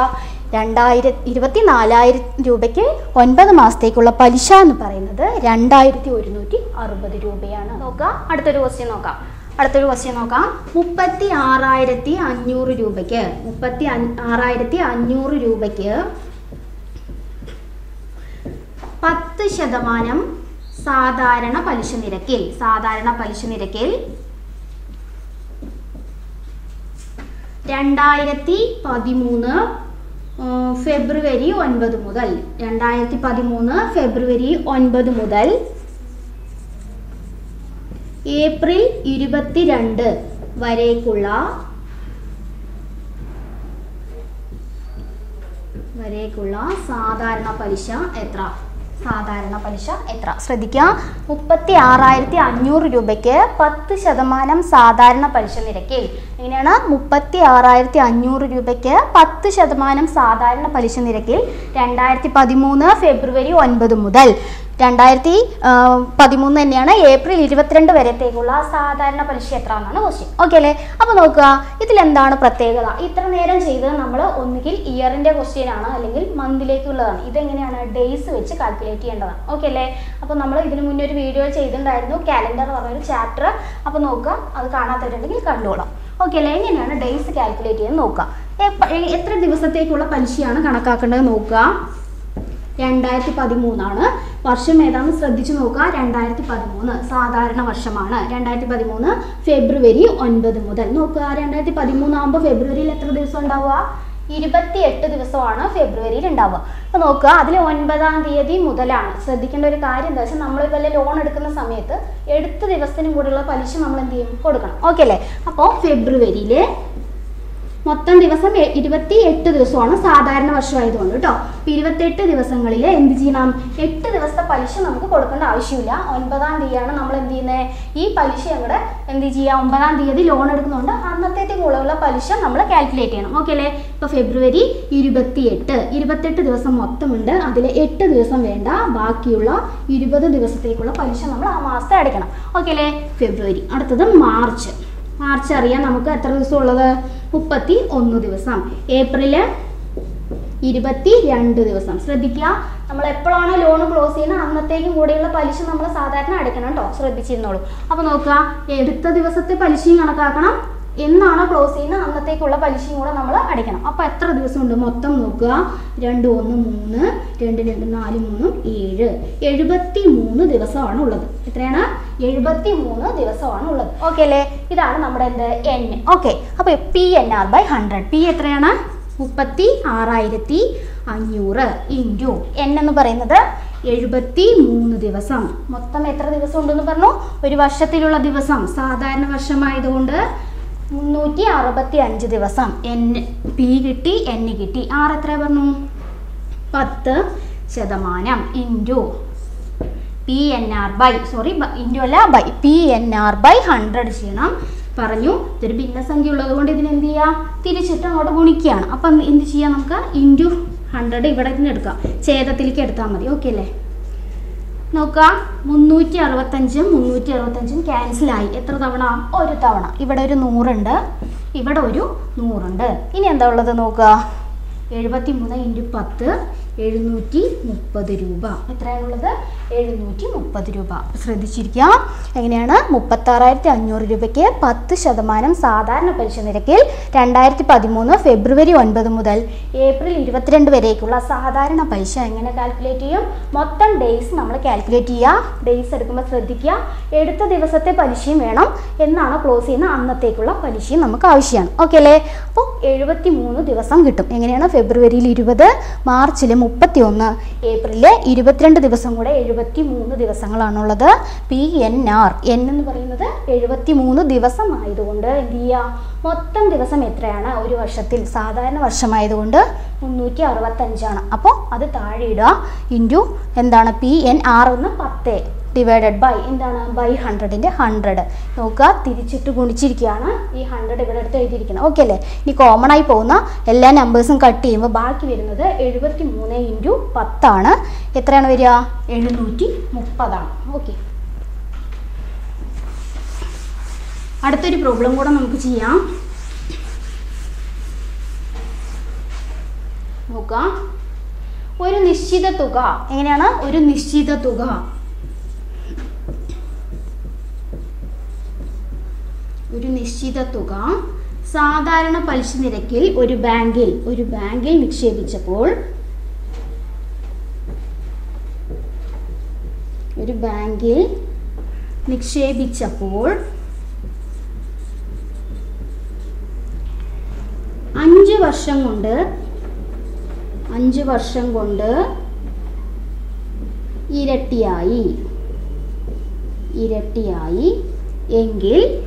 S2: രണ്ടായിരം ഇരുപത്തി നാലായിരം രൂപയ്ക്ക് ഒൻപത് മാസത്തേക്കുള്ള പലിശ എന്ന് പറയുന്നത് രണ്ടായിരത്തി ഒരുന്നൂറ്റി അറുപത് രൂപയാണ്. നോക്കാം. അടുത്തൊരു ക്വസ്റ്റ്യൻ നോക്കാം. അടുത്തൊരു ക്വസ്റ്റ്യൻ നോക്കാം. മുപ്പത്തി ആറായിരത്തി അഞ്ഞൂറ് രൂപയ്ക്ക് മുപ്പത്തി ആറായിരത്തി അഞ്ഞൂറ് രൂപയ്ക്ക് പത്ത് ശതമാനം സാധാരണ പലിശ നിരക്കിൽ സാധാരണ പലിശ നിരക്കിൽ രണ്ടായിരത്തി പതിമൂന്ന് ഫെബ്രുവരി ഒൻപത് മുതൽ. രണ്ടായിരത്തി പതിമൂന്ന് ഫെബ്രുവരി ഒൻപത് മുതൽ ഏപ്രിൽ ഇരുപത്തിരണ്ട് വരേക്കുള്ള വരേക്കുള്ള സാധാരണ പലിശ എത്ര? സാധാരണ പലിശ എത്ര? ശ്രദ്ധിക്കുക. മുപ്പത്തി ആറായിരത്തി അഞ്ഞൂറ് രൂപയ്ക്ക് പത്ത് ശതമാനം സാധാരണ പലിശ നിരക്കിൽ. എങ്ങനെയാണ്? മുപ്പത്തി ആറായിരത്തി അഞ്ഞൂറ് രൂപയ്ക്ക് പത്ത് ശതമാനം സാധാരണ പലിശ നിരക്കിൽ രണ്ടായിരത്തി പതിമൂന്ന് ഫെബ്രുവരി ഒൻപത് മുതൽ. രണ്ടായിരത്തി പതിമൂന്ന് തന്നെയാണ് ഏപ്രിൽ ഇരുപത്തിരണ്ട് വരത്തേക്കുള്ള സാധാരണ പലിശ എത്ര എന്നാണ് ക്വസ്റ്റ്യൻ ഓക്കെ അല്ലേ? അപ്പോൾ നോക്കുക ഇതിലെന്താണ് പ്രത്യേകത? ഇത്ര നേരം ചെയ്തത് നമ്മൾ ഒന്നുകിൽ ഇയറിന്റെ ക്വസ്റ്റ്യൻ ആണ് അല്ലെങ്കിൽ മന്തിലേക്കുള്ളതാണ് ഇതെങ്ങനെയാണ് ഡേയ്സ് വെച്ച് കാൽക്കുലേറ്റ് ചെയ്യേണ്ടതാണ്. ഓക്കെ അല്ലേ? അപ്പോൾ നമ്മൾ ഇതിനു മുന്നേ ഒരു വീഡിയോ ചെയ്തിട്ടുണ്ടായിരുന്നു കാലണ്ടർ പറഞ്ഞൊരു ചാപ്റ്റർ അപ്പോൾ നോക്കുക അത് കാണാത്തവരുണ്ടെങ്കിൽ കണ്ടുകൊള്ളാം ഓക്കെ അല്ലേ? എങ്ങനെയാണ് ഡേയ്സ് കാൽക്കുലേറ്റ് ചെയ്യാൻ നോക്കുക. എത്ര ദിവസത്തേക്കുള്ള പലിശയാണ് കണക്കാക്കേണ്ടത് നോക്കുക. രണ്ടായിരത്തി പതിമൂന്നാണ്. വർഷം ഏതാണെന്ന് ശ്രദ്ധിച്ചു നോക്കുക രണ്ടായിരത്തി പതിമൂന്ന് സാധാരണ വർഷമാണ്. രണ്ടായിരത്തി പതിമൂന്ന് ഫെബ്രുവരി ഒൻപത് മുതൽ നോക്കുക രണ്ടായിരത്തി പതിമൂന്നാകുമ്പോൾ ഫെബ്രുവരിയിൽ എത്ര ദിവസം ഉണ്ടാവുക? ഇരുപത്തി എട്ട് ദിവസമാണ് ഫെബ്രുവരിയിൽ ഉണ്ടാവുക. അപ്പോൾ നോക്കുക അതിൽ ഒൻപതാം തീയതി മുതലാണ്. ശ്രദ്ധിക്കേണ്ട ഒരു കാര്യം എന്താ വെച്ചാൽ നമ്മൾ വല്ല ലോൺ എടുക്കുന്ന സമയത്ത് എടുത്ത ദിവസത്തിനും കൂടെയുള്ള പലിശ നമ്മൾ എന്ത് ചെയ്യും? കൊടുക്കണം. ഓക്കെ അല്ലേ? അപ്പോൾ ഫെബ്രുവരിയിൽ മൊത്തം ദിവസം ഇരുപത്തി എട്ട് ദിവസമാണ് സാധാരണ വർഷമായതുകൊണ്ട് കേട്ടോ. അപ്പൊ ഇരുപത്തെട്ട് ദിവസങ്ങളിൽ എന്ത് ചെയ്യണം? എട്ട് ദിവസത്തെ പലിശ നമുക്ക് കൊടുക്കേണ്ട ആവശ്യമില്ല. ഒൻപതാം തീയതിയാണ് നമ്മൾ എന്ത് ചെയ്യുന്നത് ഈ പലിശ അങ്ങോട്ട് എന്ത് ചെയ്യുക ഒമ്പതാം തീയതി ലോൺ എടുക്കുന്നുണ്ട്. അന്നത്തേക്ക് കൂടെയുള്ള പലിശ നമ്മൾ കാൽക്കുലേറ്റ് ചെയ്യണം. ഓക്കെ അല്ലേ? ഇപ്പോൾ ഫെബ്രുവരി ഇരുപത്തിയെട്ട്. ഇരുപത്തെട്ട് ദിവസം മൊത്തമുണ്ട്. അതിൽ എട്ട് ദിവസം വേണ്ട. ബാക്കിയുള്ള ഇരുപത് ദിവസത്തേക്കുള്ള പലിശ നമ്മൾ ആ മാസത്തെ അടയ്ക്കണം ഓക്കെ അല്ലേ? ഫെബ്രുവരി. അടുത്തത് മാർച്ച്. മാർച്ച് അറിയാം നമുക്ക് എത്ര ദിവസം ഉള്ളത് മുപ്പത്തി ഒന്ന് ദിവസം. ഏപ്രിൽ ഇരുപത്തി രണ്ട് ദിവസം. ശ്രദ്ധിക്കുക. നമ്മൾ എപ്പോഴാണ് ലോൺ ക്ലോസ് ചെയ്യുന്നത് അന്നത്തേക്കും കൂടെയുള്ള പലിശ നമ്മൾ സാധാരണ അടയ്ക്കണം കേട്ടോ. ശ്രദ്ധിച്ചിരുന്നോളൂ. അപ്പോൾ നോക്കുക എടുത്ത ദിവസത്തെ പലിശയും കണക്കാക്കണം. എന്നാണോ ക്ലോസ് ചെയ്യുന്നത് അന്നത്തേക്കുള്ള പലിശയും കൂടെ നമ്മൾ അടയ്ക്കണം. അപ്പോൾ എത്ര ദിവസമുണ്ട്? മൊത്തം നോക്കുക. രണ്ട് ഒന്ന് മൂന്ന് രണ്ട് രണ്ട് നാല് മൂന്നും ഏഴ്. എഴുപത്തി മൂന്ന് ദിവസമാണ് ഉള്ളത്. എത്രയാണ്? എഴുപത്തി മൂന്ന് ദിവസമാണ് ഉള്ളത്. ഓക്കെ അല്ലേ? ഇതാണ് നമ്മുടെ എന്ത്? എൻ ഓക്കെ അപ്പോൾ P N R by hundred P എത്രയാണ്? മുപ്പത്തി ആറായിരത്തി അഞ്ഞൂറ് ഇന്റു എൻ എന്ന് പറയുന്നത് എഴുപത്തി മൂന്ന് ദിവസം. മൊത്തം എത്ര ദിവസം ഉണ്ടെന്ന് പറഞ്ഞു? ഒരു വർഷത്തിലുള്ള ദിവസം. സാധാരണ വർഷമായതുകൊണ്ട് മുന്നൂറ്റി അറുപത്തി അഞ്ച് ദിവസം. എൻ പി കിട്ടി എൻ കിട്ടി. ആർ എത്ര പറഞ്ഞു? പത്ത് ശതമാനം. Into P N R by sorry into അല്ല by P N R by hundred ചെയ്യണം പറഞ്ഞു. ഇതൊരു ഭിന്നസംഖ്യ ഉള്ളത് കൊണ്ട് ഇതിന് എന്ത് ചെയ്യാം? തിരിച്ചിട്ട് അങ്ങോട്ട് ഗുണിക്കുകയാണ്. അപ്പം എന്ത് ചെയ്യാം നമുക്ക്? ഇന്റു ഹൺഡ്രഡ് ഇവിടെ നിന്ന് എടുക്കാം. ഛേദത്തിലേക്ക് എടുത്താൽ മതി. ഓക്കെ അല്ലേ? നോക്കുക. മുന്നൂറ്റി അറുപത്തഞ്ചും മുന്നൂറ്റി അറുപത്തഞ്ചും ക്യാൻസലായി എത്ര തവണ? ഒരു തവണ. ഇവിടെ ഒരു നൂറുണ്ട്. ഇവിടെ ഒരു നൂറുണ്ട്. ഇനി എന്താ ഉള്ളത് നോക്കുക? എഴുപത്തി മൂന്ന് ഇന്റു പത്ത്. എഴുന്നൂറ്റി മുപ്പത് രൂപ. എത്രയാണുള്ളത്? എഴുന്നൂറ്റി മുപ്പത് രൂപ. ശ്രദ്ധിച്ചിരിക്കുക. എങ്ങനെയാണ്? മുപ്പത്താറായിരത്തി അഞ്ഞൂറ് രൂപയ്ക്ക് പത്ത് ശതമാനം സാധാരണ പലിശ നിരക്കിൽ രണ്ടായിരത്തി പതിമൂന്ന് ഫെബ്രുവരി ഒൻപത് മുതൽ ഏപ്രിൽ ഇരുപത്തിരണ്ട് വരേക്കുള്ള സാധാരണ പലിശ എങ്ങനെ കാൽക്കുലേറ്റ് ചെയ്യും? മൊത്തം ഡേയ്സ് നമ്മൾ കാൽക്കുലേറ്റ് ചെയ്യുക. ഡേയ്സ് എടുക്കുമ്പോൾ ശ്രദ്ധിക്കുക. എടുത്ത ദിവസത്തെ പലിശയും വേണം എന്നാണ് ക്ലോസ് ചെയ്യുന്ന അന്നത്തേക്കുള്ള പലിശയും നമുക്ക് ആവശ്യമാണ്. ഓക്കെ അല്ലേ? അപ്പോൾ എഴുപത്തി മൂന്ന് ദിവസം കിട്ടും. എങ്ങനെയാണ്? ഫെബ്രുവരിയിൽ ഇരുപത് മാർച്ചിൽ മുപ്പത്തി ഒന്ന് ഏപ്രിലിൽ ഇരുപത്തിരണ്ട് ദിവസം കൂടെ എഴുപത്തി മൂന്ന് ദിവസങ്ങളാണുള്ളത്. പി എൻ ആർ എൻ എന്ന് പറയുന്നത് എഴുപത്തി മൂന്ന് ദിവസം ആയതുകൊണ്ട് എന്ത് ചെയ്യുക? മൊത്തം ദിവസം എത്രയാണ്? ഒരു വർഷത്തിൽ സാധാരണ വർഷമായതുകൊണ്ട് മുന്നൂറ്റി അറുപത്തഞ്ചാണ് അപ്പോൾ അത് താഴെ ഇടുക. ഇന്റു എന്താണ്? പി എൻ ആർ ഒന്ന് പത്ത് ഡിവൈഡഡ് ബൈ എന്താണ്? ബൈ ഹൺഡ്രഡിന്റെ ഹൺഡ്രഡ് നോക്കുക തിരിച്ചിട്ട് ഗുണിച്ചിരിക്കുകയാണ്. ഈ ഹൺഡ്രഡ് ഇവിടെ അടുത്ത് എഴുതിയിരിക്കുന്നത്. ഓക്കെ അല്ലേ? ഇനി കോമൺ ആയി പോകുന്ന എല്ലാ നമ്പേഴ്സും കട്ട് ചെയ്യുമ്പോൾ ബാക്കി വരുന്നത് എഴുപത്തി മൂന്ന് ഇന്റു പത്താണ്. എത്രയാണ് വരിക? എഴുന്നൂറ്റി മുപ്പതാണ് ഓക്കെ അടുത്തൊരു പ്രോബ്ലം കൂടെ നമുക്ക് ചെയ്യാം. നോക്കാം. ഒരു നിശ്ചിത തുക. എങ്ങനെയാണ്? ഒരു നിശ്ചിത തുക. ഒരു നിശ്ചിത തുക. സാധാരണ പലിശ നിരക്കിൽ ഒരു ബാങ്കിൽ ഒരു ബാങ്കിൽ നിക്ഷേപിച്ചപ്പോൾ ഒരു ബാങ്കിൽ നിക്ഷേപിച്ചപ്പോൾ അഞ്ച് വർഷം കൊണ്ട് അഞ്ച് വർഷം കൊണ്ട് ഇരട്ടിയായി. ഇരട്ടിയായി. എങ്കിൽ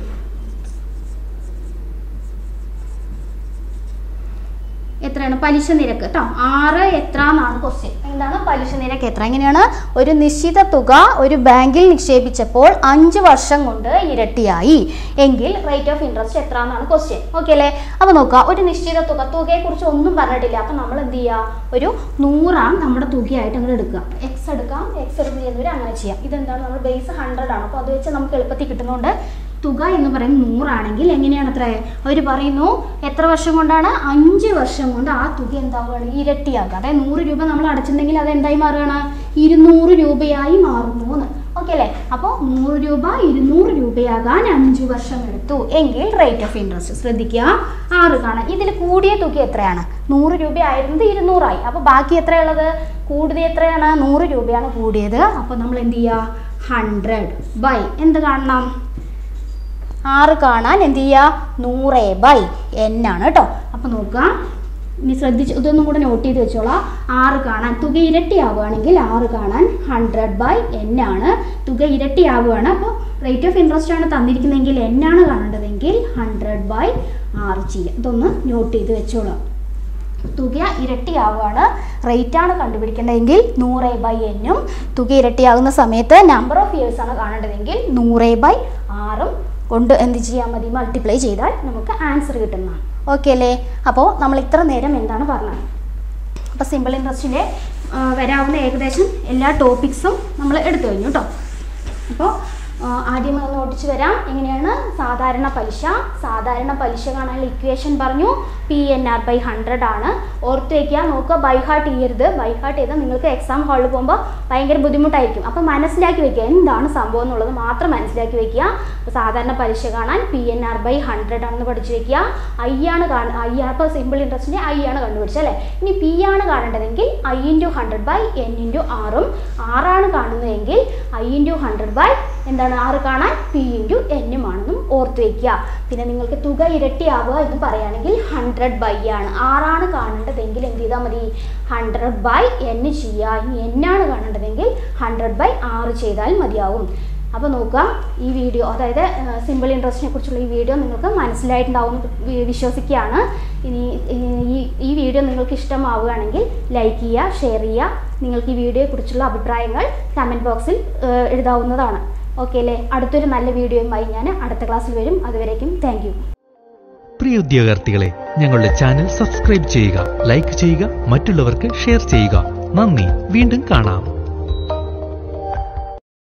S2: എത്രയാണ്? പലിശ നിരക്ക് കേട്ടോ ആറ് എത്ര എന്നാണ് ക്വസ്റ്റ്യൻ എന്താണ് പലിശ നിരക്ക് എത്ര? എങ്ങനെയാണ്? ഒരു നിശ്ചിത തുക ഒരു ബാങ്കിൽ നിക്ഷേപിച്ചപ്പോൾ അഞ്ച് വർഷം കൊണ്ട് ഇരട്ടിയായി. എങ്കിൽ റേറ്റ് ഓഫ് ഇൻട്രസ്റ്റ് എത്ര എന്നാണ് ക്വസ്റ്റ്യൻ ഓക്കെ അല്ലേ? അപ്പോൾ നോക്കുക. ഒരു നിശ്ചിത തുക തുകയെ കുറിച്ച് ഒന്നും പറഞ്ഞിട്ടില്ല. അപ്പോൾ നമ്മൾ എന്ത് ചെയ്യുക ഒരു നൂറാണ് നമ്മുടെ തുകയായിട്ട് അങ്ങനെ എടുക്കുക. എക്സ് എടുക്കാം. എക്സ് എടുത്ത് ചെയ്യുന്നവർ അങ്ങനെ ചെയ്യാം. ഇതെന്താണ്? നമ്മൾ ബേസ് ഹൺഡ്രഡ് ആണ്. അപ്പോൾ അത് വെച്ച് നമുക്ക് എളുപ്പത്തിൽ കിട്ടുന്നതുകൊണ്ട് തുക എന്ന് പറയുന്നത് നൂറാണെങ്കിൽ എങ്ങനെയാണ് അത്ര അവർ പറയുന്നു എത്ര വർഷം കൊണ്ടാണ്? അഞ്ച് വർഷം കൊണ്ട് ആ തുക എന്താവുകയാണ്? ഇരട്ടിയാക്കുക. അതായത് നൂറ് രൂപ നമ്മൾ അടച്ചിട്ടുണ്ടെങ്കിൽ അത് എന്തായി മാറുകയാണ്? ഇരുന്നൂറ് രൂപയായി മാറുന്നു എന്ന്. ഓക്കെ അല്ലേ? അപ്പോൾ നൂറ് രൂപ ഇരുന്നൂറ് രൂപയാകാൻ അഞ്ച് വർഷം എടുത്തു. എങ്കിൽ റേറ്റ് ഓഫ് ഇൻട്രസ്റ്റ് ശ്രദ്ധിക്കുക. ആറ് കാണാം. ഇതിൽ കൂടിയ തുക എത്രയാണ്? നൂറ് രൂപ ആയിരുന്നത് ഇരുന്നൂറായി. അപ്പോൾ ബാക്കി എത്രയുള്ളത്? കൂടുതൽ എത്രയാണ്? നൂറ് രൂപയാണ് കൂടിയത്. അപ്പോൾ നമ്മൾ എന്ത് ചെയ്യുക? ഹൺഡ്രഡ് ബൈ എന്ത് കാണണം? ആറ് കാണാൻ എന്ത് ചെയ്യുക നൂറ് ബൈ എൻ ആണ് കേട്ടോ അപ്പോൾ നോക്കാം. ഇനി ശ്രദ്ധിച്ച് ഇതൊന്നും കൂടെ നോട്ട് ചെയ്ത് വെച്ചോളാം. ആറ് കാണാൻ തുക ഇരട്ടിയാവുകയാണെങ്കിൽ ആറ് കാണാൻ ഹൺഡ്രഡ് ബൈ എൻ ആണ്. തുക ഇരട്ടിയാവുകയാണ്. അപ്പോൾ റേറ്റ് ഓഫ് ഇൻട്രസ്റ്റ് ആണ് തന്നിരിക്കുന്നതെങ്കിൽ എൻ ആണ് കാണേണ്ടതെങ്കിൽ ഹൺഡ്രഡ് ബൈ ആറ് ചെയ്യുക ഇതൊന്ന് നോട്ട് ചെയ്ത് വെച്ചോളാം. തുക ഇരട്ടിയാവുകയാണ്. റേറ്റ് ആണ് കണ്ടുപിടിക്കേണ്ടതെങ്കിൽ നൂറ് ബൈ എന്നും തുക ഇരട്ടിയാകുന്ന സമയത്ത് നമ്പർ ഓഫ് ഇയേഴ്സ് ആണ് കാണേണ്ടതെങ്കിൽ നൂറ് ബൈ ആറും കൊണ്ട് എന്ത് ചെയ്യാൻ മതി മൾട്ടിപ്ലൈ ചെയ്താൽ നമുക്ക് ആൻസർ കിട്ടുന്നതാണ്. ഓക്കെ അല്ലേ? അപ്പോൾ നമ്മൾ ഇത്ര നേരം എന്താണ് പറഞ്ഞത്? അപ്പോൾ സിമ്പിൾ ഇൻട്രസ്റ്റിന്റെ വരാവുന്ന ഏകദേശം എല്ലാ ടോപ്പിക്സും നമ്മൾ എടുത്തു കഴിഞ്ഞു കേട്ടോ അപ്പോൾ ആദ്യം ഒന്ന് ഓടിച്ചു വരാം. എങ്ങനെയാണ്? സാധാരണ പലിശ. സാധാരണ പലിശ കാണാനുള്ള ഇക്വേഷൻ പറഞ്ഞു. P N R by hundred ആണ്. ഓർത്ത് വയ്ക്കുക നോക്കുക. ബൈ ഹാർട്ട് ചെയ്യരുത്. ബൈ ഹാർട്ട് ചെയ്താൽ നിങ്ങൾക്ക് എക്സാം ഹാളിൽ പോകുമ്പോൾ ഭയങ്കര ബുദ്ധിമുട്ടായിരിക്കും. അപ്പോൾ മനസ്സിലാക്കി വയ്ക്കുക. എന്താണ് സംഭവം എന്നുള്ളത് മാത്രം മനസ്സിലാക്കി വയ്ക്കുക. അപ്പോൾ സാധാരണ പലിശ കാണാൻ P N R by hundred ആണെന്ന് പഠിച്ചു വയ്ക്കുക. ഐ ആണ് കാണ ഐ ആണ് ഇപ്പോൾ സിമ്പിൾ ഇൻട്രസ്റ്റിന്റെ ഐ ആണ് കണ്ടുപിടിച്ചത് അല്ലേ? ഇനി പി ആണ് കാണേണ്ടതെങ്കിൽ I into hundred by N into ആറും ആറാണ് കാണുന്നതെങ്കിൽ ഐ ഇന്റു ഹൺഡ്രഡ് ബൈ എന്താണ് ആറ് കാണാൻ പി ഇന്റു എന്നും ആണെന്നും ഓർത്ത് വയ്ക്കുക. പിന്നെ നിങ്ങൾക്ക് തുക ഇരട്ടിയാവുക എന്ന് പറയുകയാണെങ്കിൽ ഹൺഡ്രഡ് ബൈ ആണ്. ആറാണ് കാണേണ്ടതെങ്കിൽ എന്ത് ചെയ്താൽ മതി? ഹൺഡ്രഡ് ബൈ എൻ ചെയ്യുക ഇനി എന്നാണ് കാണേണ്ടതെങ്കിൽ ഹൺഡ്രഡ് ബൈ ആറ് ചെയ്താൽ മതിയാവും. അപ്പോൾ നോക്കുക ഈ വീഡിയോ അതായത് സിമ്പിൾ ഇൻട്രസ്റ്റിനെ കുറിച്ചുള്ള ഈ വീഡിയോ നിങ്ങൾക്ക് മനസ്സിലായിട്ടുണ്ടാവും വിശ്വസിക്കുകയാണ്. ഇനി ഈ ഈ വീഡിയോ നിങ്ങൾക്ക് ഇഷ്ടമാവുകയാണെങ്കിൽ ലൈക്ക് ചെയ്യുക ഷെയർ ചെയ്യുക. നിങ്ങൾക്ക് ഈ വീഡിയോയെക്കുറിച്ചുള്ള അഭിപ്രായങ്ങൾ കമന്റ് ബോക്സിൽ എഴുതാവുന്നതാണ്. ഓക്കെ അല്ലേ? അടുത്തൊരു നല്ല വീഡിയോയുമായി ഞാൻ അടുത്ത ക്ലാസ്സിൽ വരും. അതുവരേക്കും താങ്ക്
S1: പ്രിയ ഉദ്യോഗാർത്ഥികളെ ഞങ്ങളുടെ ചാനൽ സബ്സ്ക്രൈബ് ചെയ്യുക ലൈക്ക് ചെയ്യുക മറ്റുള്ളവർക്ക് ഷെയർ ചെയ്യുക. നന്ദി വീണ്ടും കാണാം.